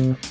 Mm-hmm.